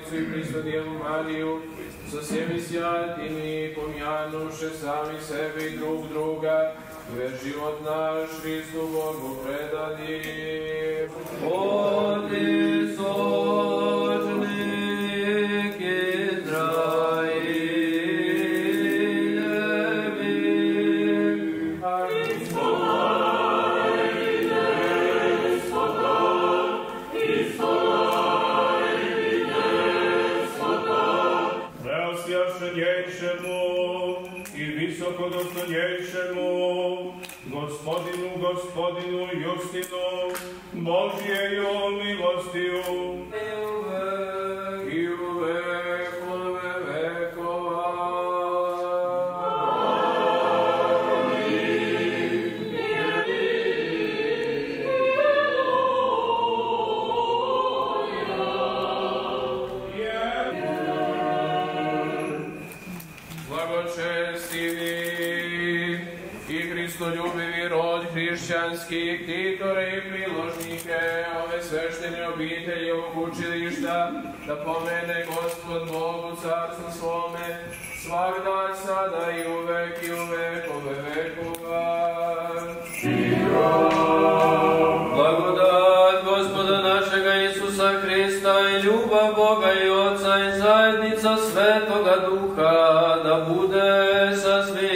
Bogorodicu i Pristodijevu Mariju, sa svemi sjatini i pomjanuše sami sebi drug druga, jer život naš Hristu Bogu predadi. O, Preosvjašenjejšemu i visokodostojnjejšemu, gospodinu, gospodinu Justinu, Božjeju milostiju, kristoljubivi rod hrišćanskih titora i priložnike, ove sveštene obitelji ovog učilišta, da pomene gospod Bogu carstvu svome, svakda, sada i uvek i uvek ove vekova. Blagodat gospoda našega Isusa Hrista i ljubav Boga i Oca i zajednica Svetoga Duha, da bude sa svim